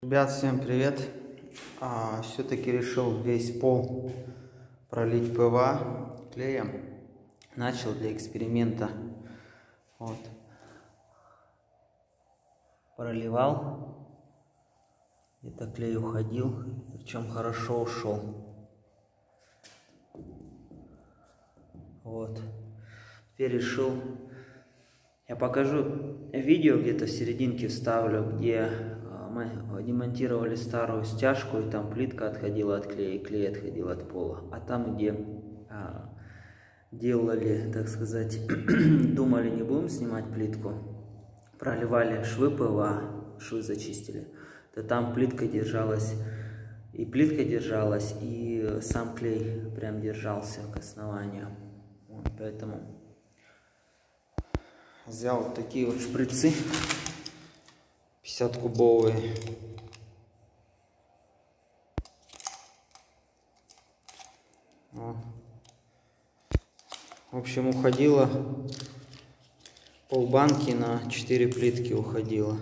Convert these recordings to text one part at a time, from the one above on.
Ребят, всем привет! А, Все-таки решил весь пол пролить ПВА клеем. Начал для эксперимента. Вот. Проливал. Это клей уходил. Причем хорошо ушел. Вот. Теперь решил я покажу видео где-то в серединке вставлю, где мы демонтировали старую стяжку, и там плитка отходила от клея, и клей отходил от пола. А там, где а, делали, так сказать, думали, не будем снимать плитку, проливали швы ПВА, швы зачистили, то там плитка держалась, и плитка держалась, и сам клей прям держался к основанию. Вот, поэтому Взял вот такие вот шприцы 50 кубовые. В общем, уходило полбанки на 4 плитки уходило.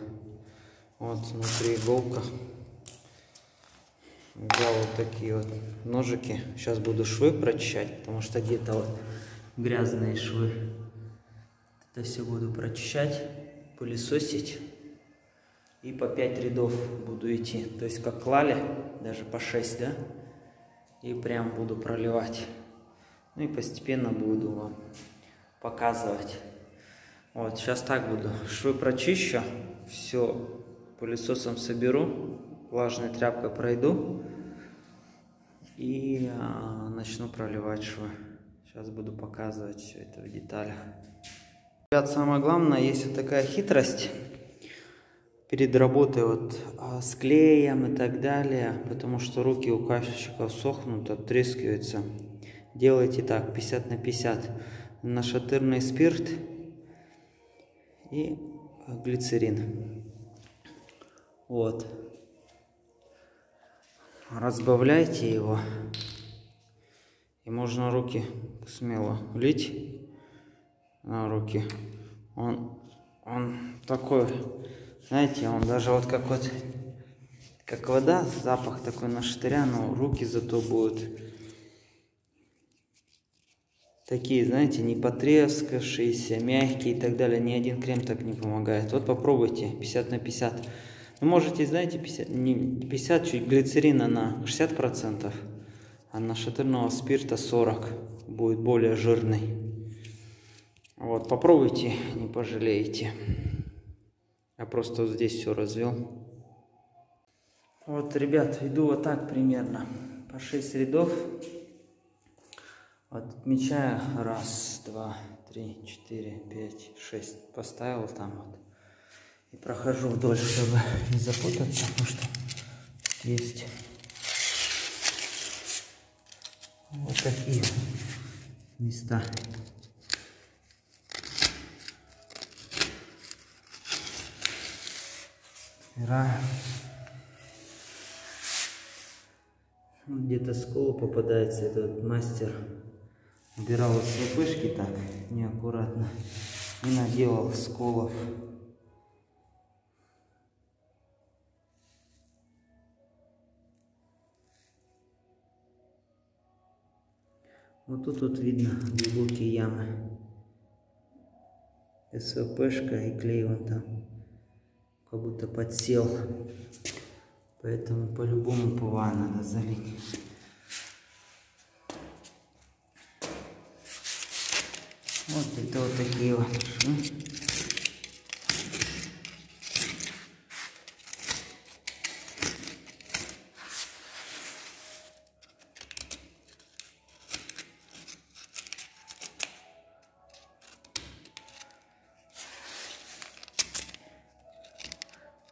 Вот внутри иголка. Взял вот такие вот ножики. Сейчас буду швы прочищать, потому что где-то вот грязные швы. Это все буду прочищать, пылесосить. И по 5 рядов буду идти. То есть как клали, даже по 6, да? И прям буду проливать. Ну и постепенно буду вам показывать. Вот, сейчас так буду. Швы прочищу, все пылесосом соберу, влажной тряпкой пройду и а, начну проливать швы. Сейчас буду показывать все это в деталях. Ребят, самое главное, есть вот такая хитрость перед работой вот а, с клеем и так далее, потому что руки у кафельщиков сохнут, обтрескиваются. Делайте так, 50 на 50. Нашатырный спирт и глицерин. Вот. Разбавляйте его. И можно руки смело лить на руки. Он, он такой, знаете, он даже вот как вот, как вода, запах такой на штыря, но руки зато будут такие, знаете, не потрескавшиеся, мягкие и так далее. Ни один крем так не помогает. Вот попробуйте 50 на 50. Вы можете, знаете, 50, не 50 чуть глицерина на 60%, а на шатырного спирта 40 будет более жирный. Вот, попробуйте, не пожалеете. Я просто вот здесь все развел. Вот, ребят, иду вот так примерно. По 6 рядов. Вот, отмечаю. Раз, два, три, четыре, пять, шесть. Поставил там вот. И прохожу вдоль, чтобы не запутаться, потому что есть вот такие места. Ра. Где-то сколу попадается этот мастер. Убирал СВПшки так неаккуратно и наделал сколов. Вот тут вот видно глубокие ямы. СВПшка и клей вон там как будто подсел. Поэтому по-любому ПВА надо залить. Вот это вот такие вот.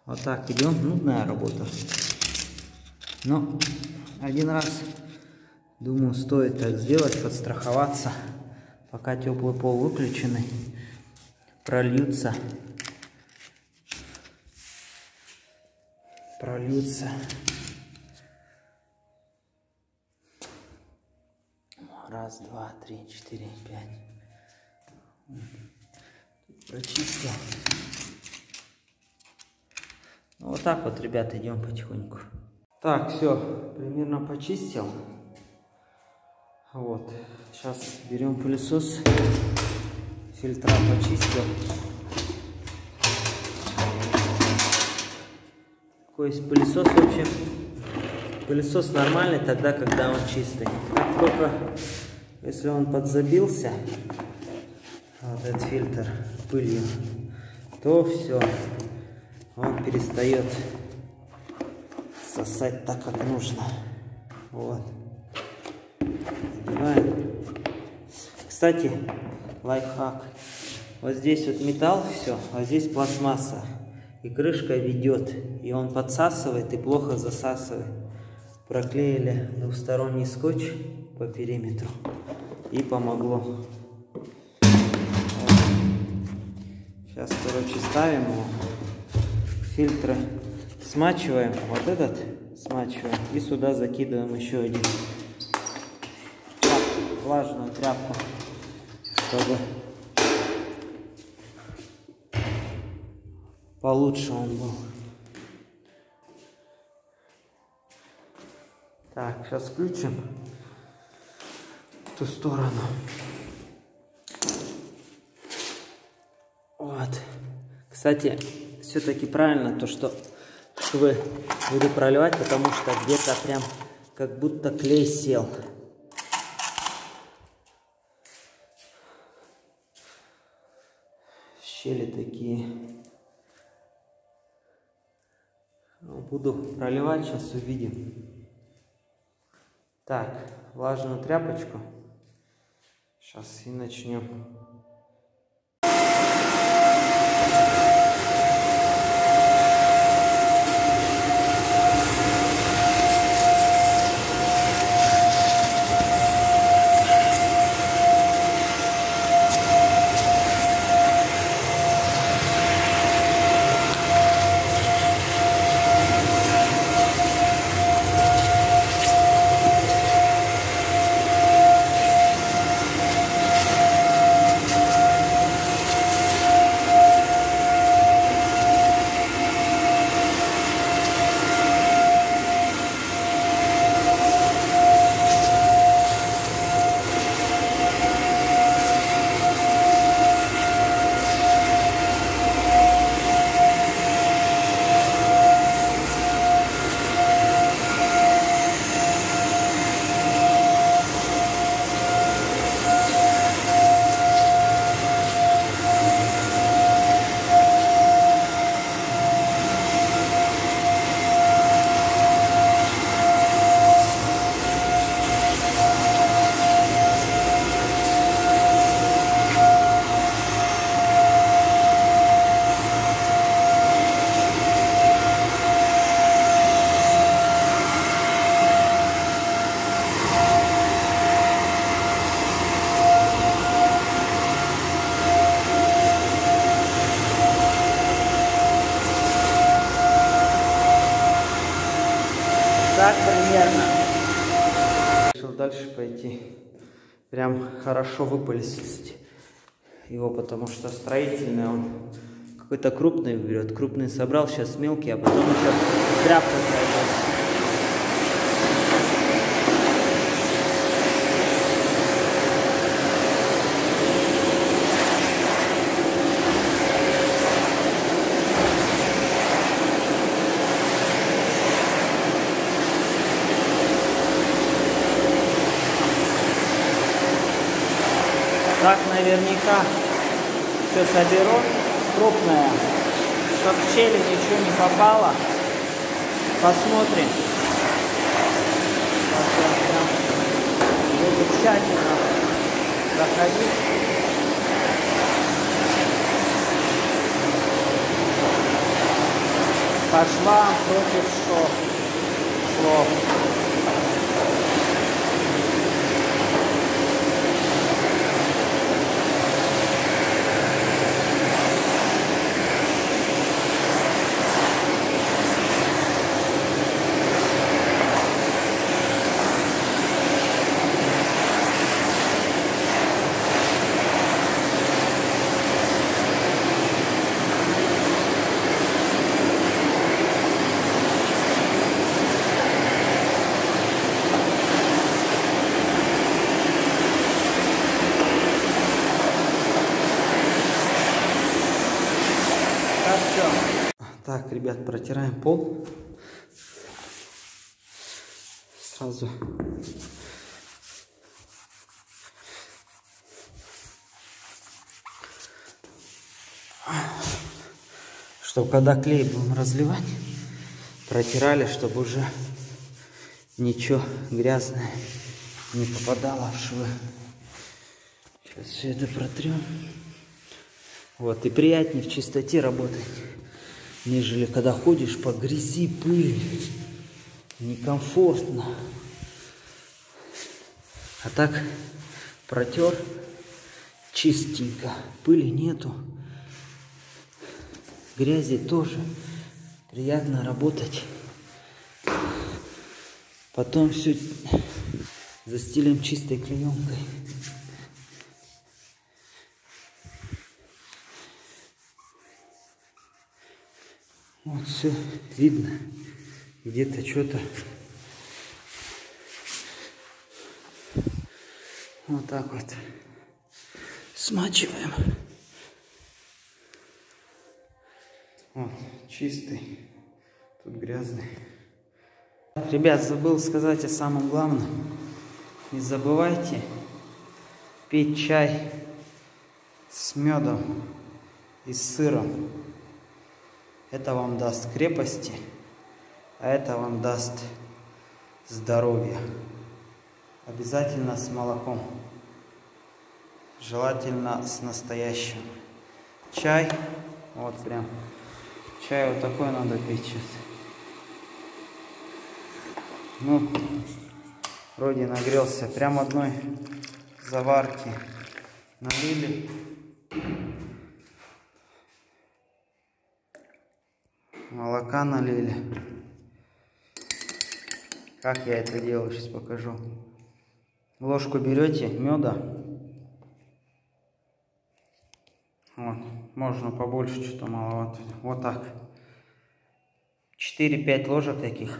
Вот так идем. Нудная работа. Но один раз, думаю, стоит так сделать, подстраховаться. Пока теплый пол выключенный, прольются. Прольются. Раз, два, три, четыре, пять. Прочистил. Вот так вот, ребята, идем потихоньку. Так, все, примерно почистил. Вот, сейчас берем пылесос, фильтра почистил. Такой есть пылесос, в общем, пылесос нормальный тогда, когда он чистый. Как только, если он подзабился, вот этот фильтр пылью, то все, перестает сосать так, как нужно. Вот. Одеваем. Кстати, лайфхак. Вот здесь вот металл, все, а здесь пластмасса. И крышка ведет, и он подсасывает и плохо засасывает. Проклеили двусторонний скотч по периметру и помогло. Вот. Сейчас, короче, ставим его. Фильтры смачиваем. Вот этот смачиваем. И сюда закидываем еще один. Влажную тряпку, чтобы получше он был. Так, сейчас включим ту сторону. Вот. Кстати, все-таки правильно то, что швы буду проливать, потому что где-то прям как будто клей сел. Щели такие. Буду проливать, сейчас увидим. Так, влажную тряпочку. Сейчас и начнем. Хорошо выпылесить его, потому что строительный он какой-то крупный берет. Крупный собрал, сейчас мелкий, а потом еще тряпкой пройдет. Так наверняка все соберу крупное, чтобы в щели ничего не попало. Посмотрим. Буду тщательно проходить. По швам против шов. швов. Так, ребят, протираем пол. Сразу чтобы когда клей будем разливать, протирали, чтобы уже ничего грязное не попадало в швы. Сейчас все это протрем. Вот, и приятнее в чистоте работать, нежели когда ходишь по грязи, пыли. Некомфортно. А так протер чистенько, пыли нету грязи тоже приятно работать. Потом все застелим чистой клеенкой. Вот все видно. Где-то что-то. Вот так вот. Смачиваем. Вот, чистый, тут грязный. Ребят, забыл сказать о самом главном. Не забывайте пить чай с медом и с сыром. Это вам даст крепости, а это вам даст здоровье. Обязательно с молоком. Желательно с настоящим. Чай, вот прям Чай вот такой надо пить сейчас. Ну, вроде нагрелся. Прям одной заварки налили. Молока налили. Как я это делаю, сейчас покажу. Ложку берете меда. Вот. Можно побольше, что-то маловато. Вот так. 4-5 ложек таких.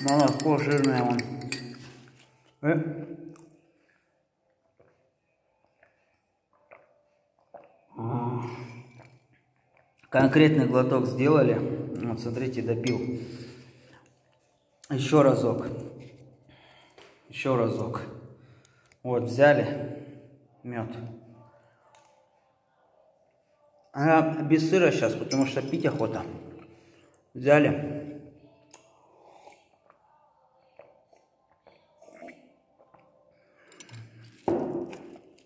Молоко жирное вон. Э? Конкретный глоток сделали. Вот смотрите, допил. Еще разок. Еще разок. Вот, взяли мед. Она без сыра сейчас, потому что пить охота. Взяли.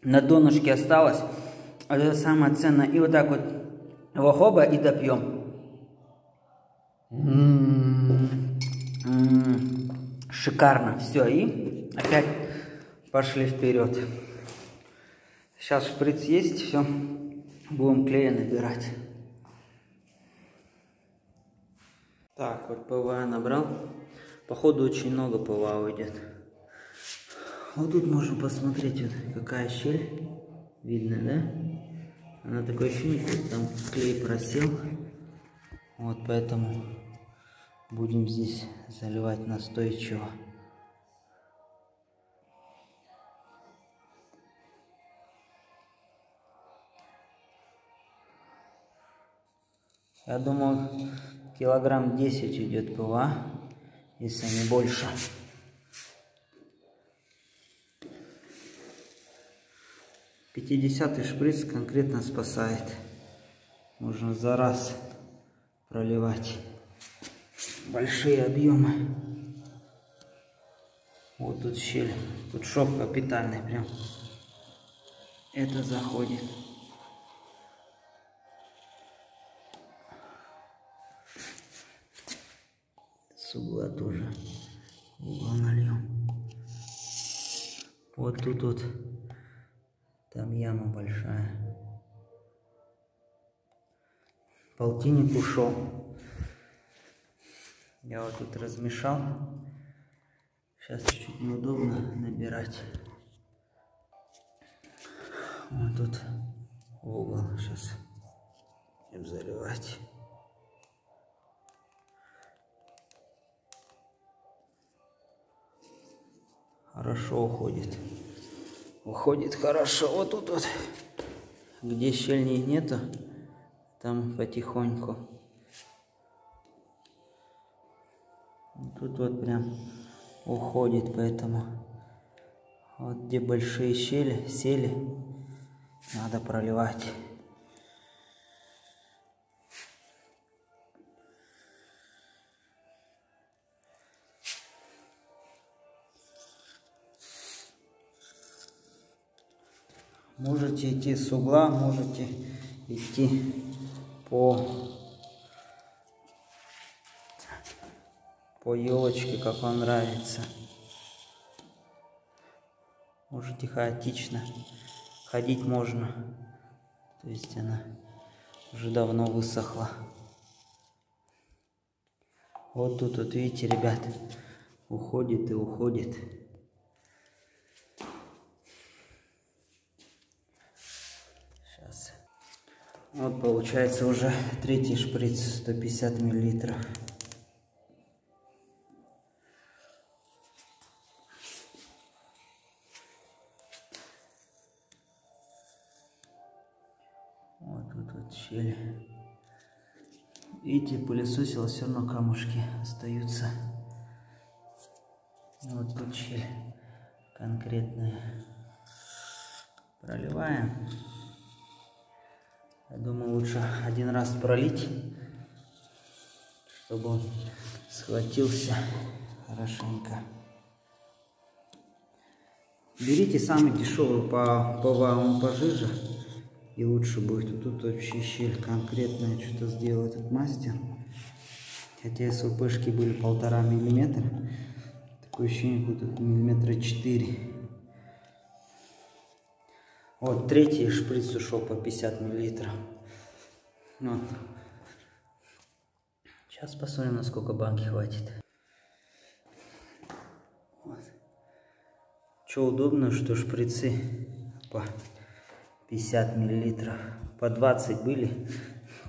На донышке осталось. Это самое ценное. И вот так вот его хоба и допьем. Шикарно. Все. И опять пошли вперед. Сейчас шприц есть, все. Будем клея набирать. Так, вот ПВА набрал. Походу очень много ПВА уйдет. Вот тут можно посмотреть, вот какая щель. Видно, да? Она такое ощущение, что там клей просел. Вот поэтому будем здесь заливать настойчиво. Я думаю, килограмм 10 идет ПВА, если не больше. Пятидесятый шприц конкретно спасает. Можно за раз проливать большие объемы. Вот тут щель. Тут шов капитальный прям. Это заходит. угла тоже угол нальем. Вот тут вот, там яма большая. Полтинник ушел. Я вот тут размешал. Сейчас чуть-чуть неудобно набирать. Вот тут угол сейчас будем заливать. хорошо уходит. Уходит хорошо. Вот тут вот, где щелей нету, там потихоньку. Тут вот прям уходит, поэтому вот где большие щели, сели, надо проливать. Можете идти с угла, можете идти по, по елочке, как вам нравится. Можете хаотично. Ходить можно. То есть она уже давно высохла. Вот тут, вот видите, ребят, уходит и уходит. Вот получается уже третий шприц 150 миллилитров. Вот тут вот щель. Видите, пылесосило, все равно камушки остаются. Вот тут щель конкретная. Проливаем. Я думаю, лучше один раз пролить, чтобы он схватился хорошенько. Берите самый дешевый по ПВА, он пожиже и лучше будет. Тут вообще щель конкретная, что-то сделал этот мастер. Хотя СВПшки были полтора миллиметра. Такое ощущение, будто миллиметра четыре. Вот третий шприц ушел по 50 миллилитров. Вот. Сейчас посмотрим, насколько банки хватит. Вот. Что удобно, что шприцы по 50 миллилитров. По 20 были.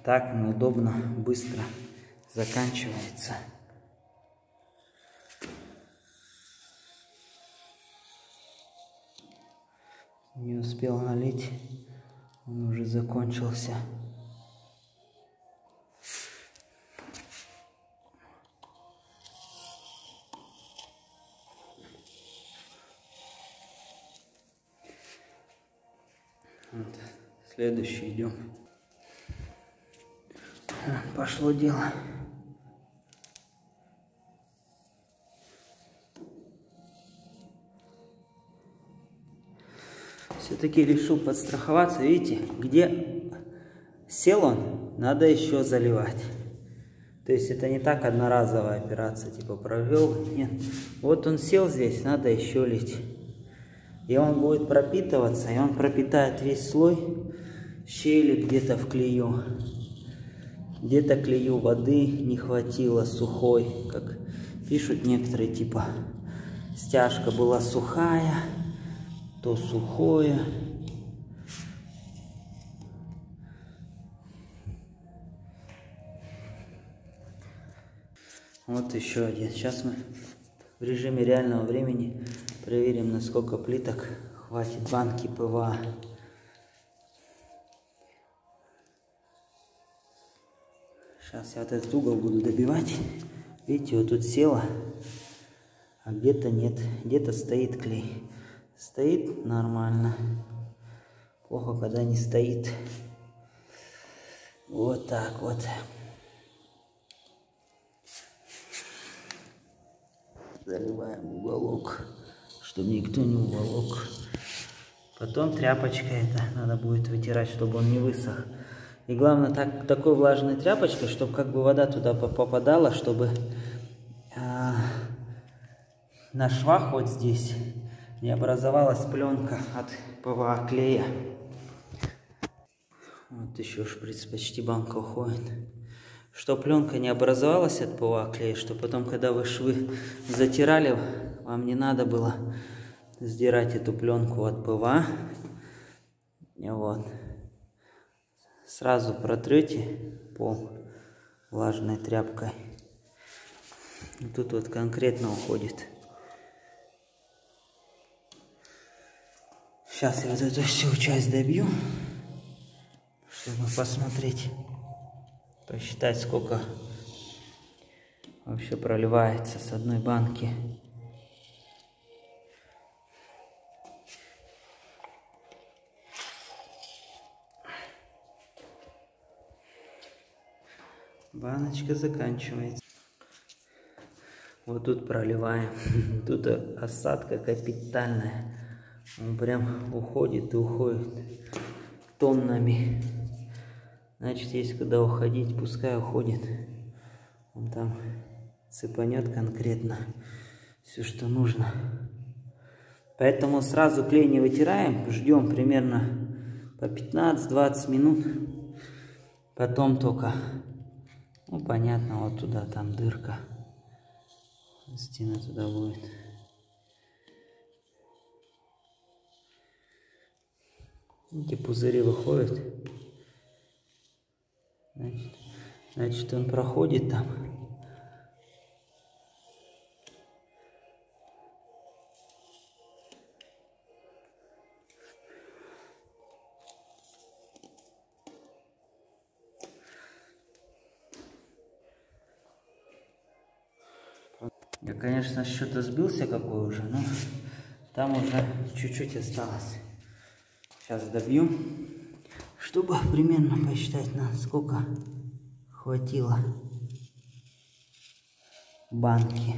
Так неудобно, быстро заканчивается. Не успел налить, он уже закончился. Вот. Следующий идем. Пошло дело. Все-таки решил подстраховаться. Видите, где сел он, надо еще заливать. То есть это не так одноразовая операция, типа провел. Нет. Вот он сел здесь, надо еще лить. И он будет пропитываться, и он пропитает весь слой щели где-то в клею. Где-то клею воды не хватило сухой, как пишут некоторые, типа стяжка была сухая то сухое. Вот еще один. Сейчас мы в режиме реального времени проверим, насколько плиток хватит банки ПВА. Сейчас я вот этот угол буду добивать. Видите, вот тут села, а где-то нет, где-то стоит клей. Стоит нормально. Плохо, когда не стоит. Вот так вот. Заливаем уголок, чтобы никто не уволок. Потом тряпочка это надо будет вытирать, чтобы он не высох. И главное, так, такой влажной тряпочкой, чтобы как бы вода туда попадала, чтобы а, на швах вот здесь не образовалась пленка от ПВА клея. Вот еще шприц почти банка уходит. Что пленка не образовалась от ПВА клея, что потом, когда вы швы затирали, вам не надо было сдирать эту пленку от ПВА. Вот. Сразу протрете пол влажной тряпкой. И тут вот конкретно уходит. Сейчас я вот эту всю часть добью, чтобы посмотреть. посчитать, сколько вообще проливается с одной банки. Баночка заканчивается. Вот тут проливаем. Тут осадка капитальная. Он прям уходит и уходит тоннами. Значит, есть куда уходить, пускай уходит. Он там цепанет конкретно все, что нужно. Поэтому сразу клей не вытираем, ждем примерно по 15-20 минут. Потом только, ну понятно, вот туда там дырка. Стена туда будет. Эти пузыри выходят. Значит, значит он проходит там. Я, конечно, что-то сбился какой уже, но там уже чуть-чуть осталось. Сейчас добью, чтобы примерно посчитать, на сколько хватило банки.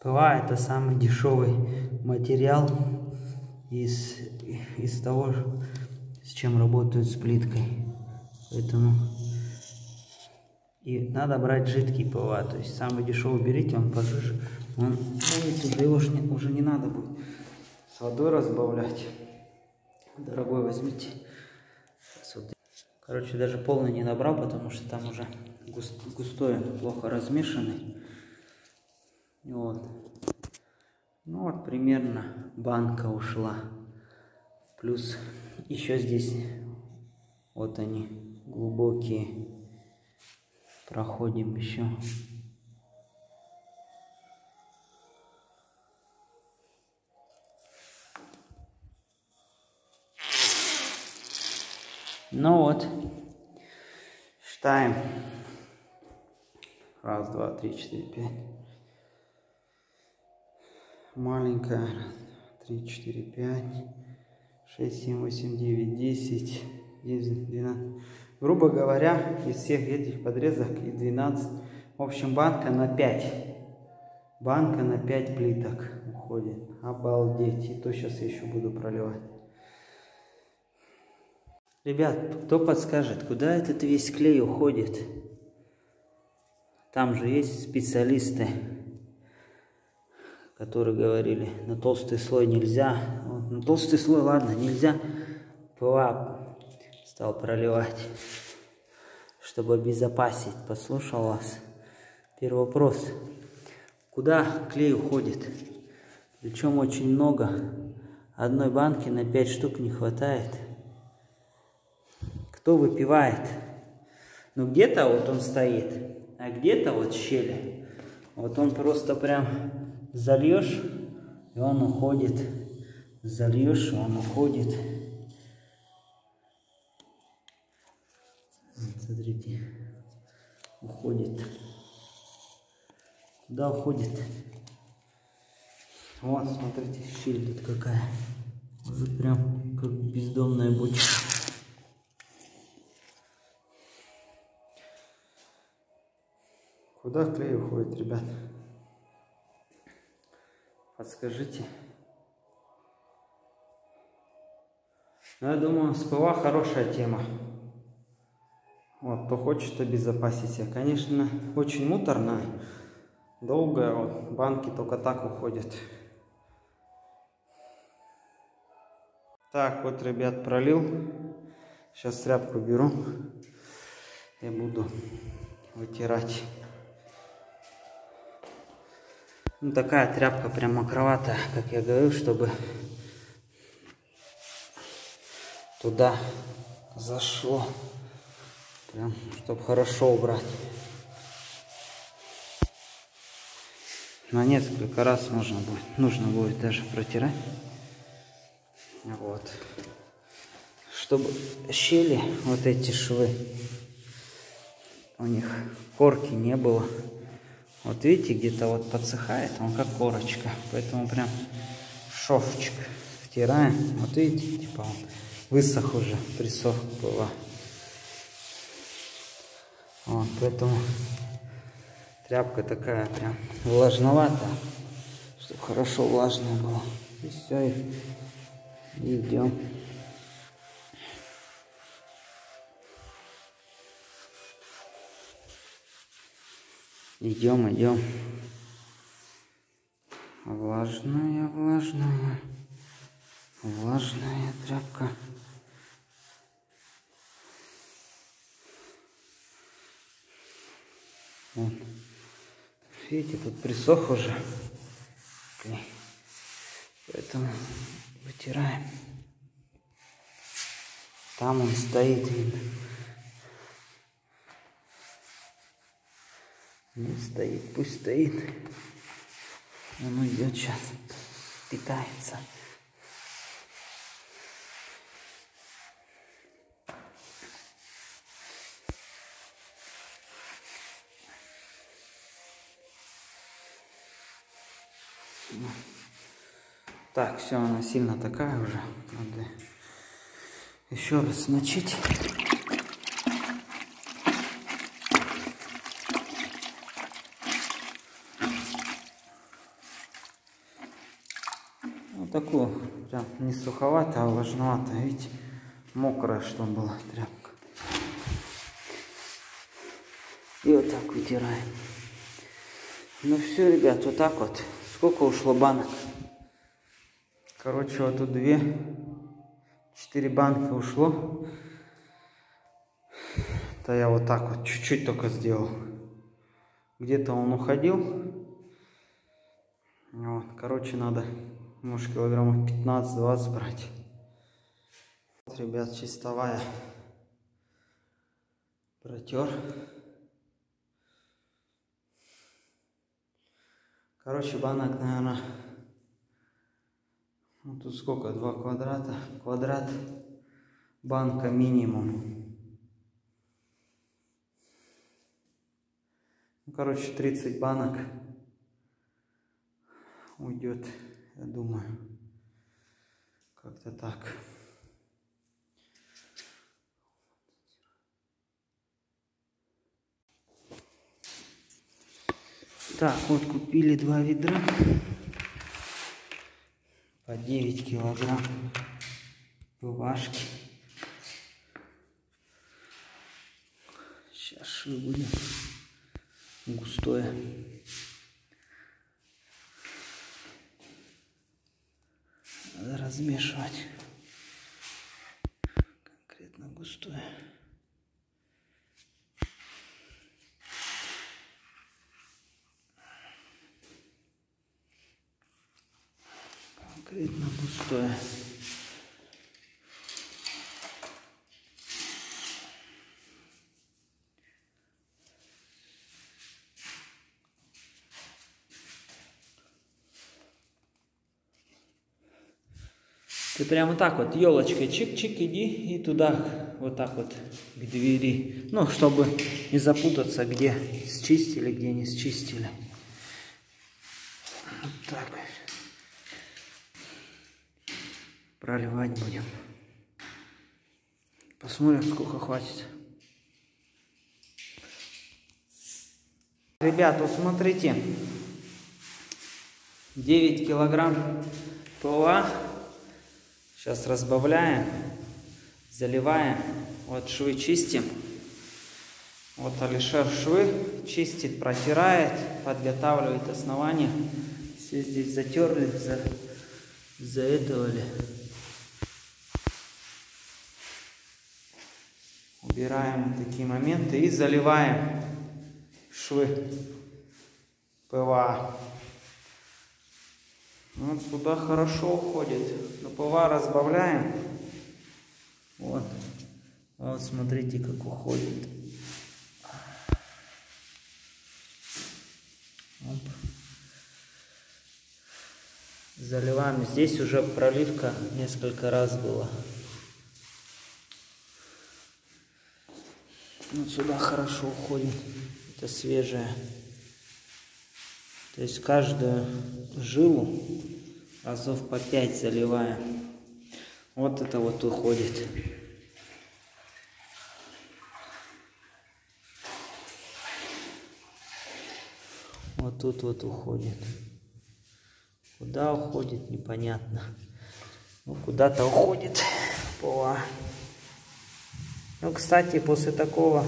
ПВА это самый дешевый материал из, из того, с чем работают с плиткой. Поэтому и надо брать жидкий ПВА, то есть самый дешевый берите, он пожиже, он будет уже его не, уже не надо будет с водой разбавлять. Дорогой возьмите. Короче, даже полный не набрал, потому что там уже густ, густой, плохо размешанный. Вот. Ну вот примерно банка ушла. Плюс еще здесь вот они глубокие. Проходим еще. Ну вот, считаем. Раз, два, три, четыре, пять маленькая. 3, 4, 5, 6, 7, 8, 9, 10, 11, 12. Грубо говоря, из всех этих подрезок и 12. В общем, банка на 5. Банка на 5 плиток уходит. Обалдеть. И то сейчас я еще буду проливать. Ребят, кто подскажет, куда этот весь клей уходит? Там же есть специалисты которые говорили, на толстый слой нельзя. Вот, на толстый слой, ладно, нельзя. ПВА стал проливать, чтобы обезопасить. Послушал вас. Первый вопрос. Куда клей уходит? Причем очень много. Одной банки на 5 штук не хватает. Кто выпивает? Ну где-то вот он стоит, а где-то вот щели. Вот он просто прям зальешь, и он уходит. Зальешь, он уходит. Смотрите, уходит. Куда уходит? Вот, смотрите, щель тут какая. Уже прям как бездомная бочка. Куда клей уходит, ребят? Подскажите. Ну, я думаю, СПВА хорошая тема. Вот, кто хочет обезопасить себя. Конечно, очень муторно, долго, вот, банки только так уходят. Так, вот, ребят, пролил. Сейчас тряпку беру и буду вытирать. Ну, такая тряпка прям мокроватая, как я говорил, чтобы туда зашло. Прям, чтобы хорошо убрать. На несколько раз можно будет, нужно будет даже протирать. Вот. Чтобы щели, вот эти швы, у них корки не было. Вот видите, где-то вот подсыхает, он как корочка. Поэтому прям шовчик втираем. Вот видите, типа он высох уже, присох было. Вот, поэтому тряпка такая прям влажноватая, чтобы хорошо влажная была. И все, и идем. Идем, идем. Влажная, влажная, влажная тряпка. Вот. Видите, тут присох уже. Поэтому вытираем. Там он стоит. Не стоит, пусть стоит. Он идет сейчас, питается. Так, все, она сильно такая уже. Надо еще раз смочить. Вот такую, прям не суховато, а влажновато. Видите, мокрая, что была тряпка. И вот так вытираем. Ну все, ребят, вот так вот. Сколько ушло банок? Короче, вот тут две, четыре банки ушло. То я вот так вот чуть-чуть только сделал. Где-то он уходил. Вот, короче, надо, может, килограммов 15-20 брать. Вот, ребят, чистовая. Протер. Короче, банок, наверное, ну, тут сколько? Два квадрата. Квадрат банка минимум. Ну, короче, 30 банок уйдет, я думаю. Как-то так. Так, вот купили два ведра по 9 килограмм пывашки. Сейчас швы будем густое. Надо размешивать конкретно густое. конкретно пустое. Ты прямо так вот елочкой чик-чик иди и туда вот так вот к двери. Ну, чтобы не запутаться, где счистили, где не счистили. Вот так. проливать будем. Посмотрим, сколько хватит. Ребят, вот смотрите. 9 килограмм ПВА. Сейчас разбавляем, заливаем. Вот швы чистим. Вот Алишер швы чистит, протирает, подготавливает основание. Все здесь затерли, за, заэтовали. Убираем такие моменты и заливаем швы ПВА. Вот сюда хорошо уходит. ПВА разбавляем. Вот. Вот смотрите, как уходит. Оп. Заливаем. Здесь уже проливка несколько раз была. Вот сюда хорошо уходит. Это свежее. То есть каждую жилу разов по 5 заливаем. Вот это вот уходит. Вот тут вот уходит. Куда уходит, непонятно. Ну, куда-то уходит. Пола. Ну, кстати, после такого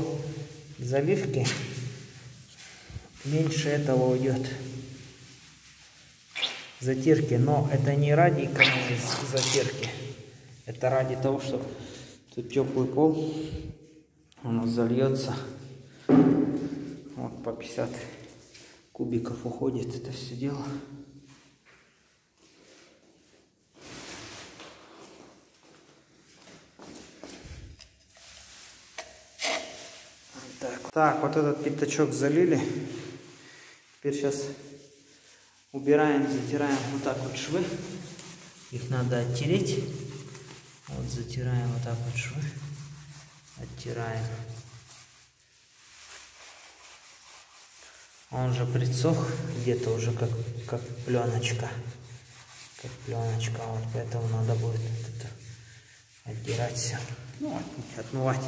заливки меньше этого уйдет затирки. Но это не ради экономии затирки. Это ради того, что тут теплый пол. У зальется. Вот по 50 кубиков уходит это все дело. Так, вот этот пятачок залили. Теперь сейчас убираем, затираем вот так вот швы. Их надо оттереть. Вот затираем вот так вот швы. Оттираем. Он уже присох, где-то уже как, как пленочка. Как пленочка, вот поэтому надо будет это отдирать все. Ну, отмывать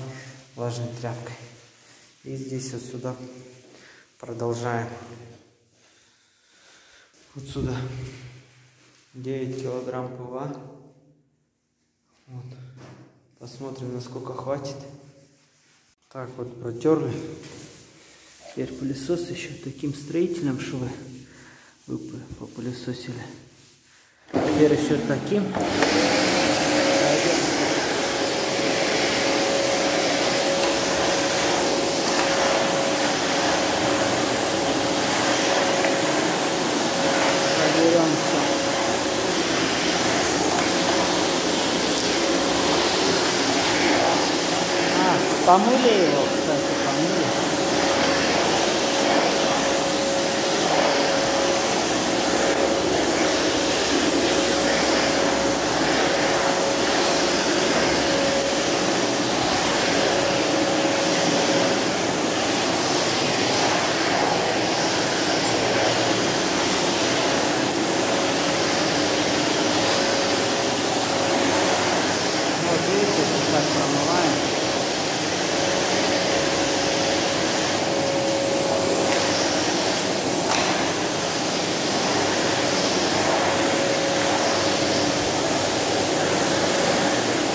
влажной тряпкой. И здесь вот сюда продолжаем. Вот сюда 9 килограмм ПВА. Вот. Посмотрим, насколько хватит. Так вот протерли. Теперь пылесос еще таким строительным швы вы попылесосили. Теперь еще таким. А, помыли его, кстати, помыли. так промываем.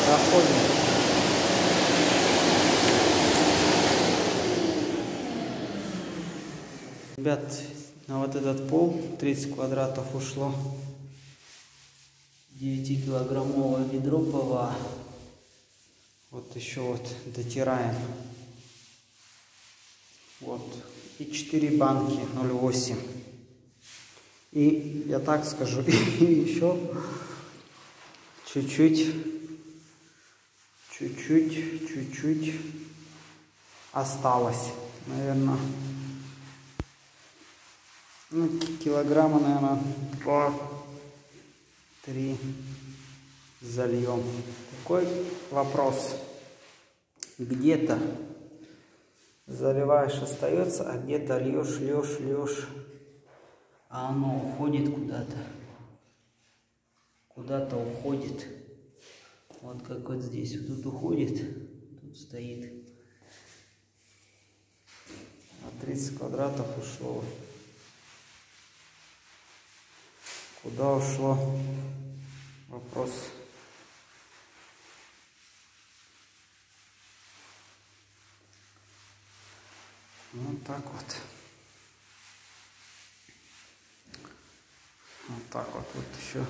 Проходим. Ребят, на вот этот пол 30 квадратов ушло 9-килограммовое ведро ПВА. Вот еще вот дотираем. Вот. И 4 банки 0,8. И я так скажу, еще чуть-чуть, чуть-чуть, чуть-чуть осталось. Наверное, ну, килограмма, наверное, по 3 зальем. Такой вопрос. Где-то заливаешь, остается, а где-то льешь, льешь, льешь, а оно уходит куда-то. Куда-то уходит. Вот как вот здесь. Вот тут уходит, тут стоит. А 30 квадратов ушло. Куда ушло? Вопрос. Вот так вот. Вот так вот. Вот еще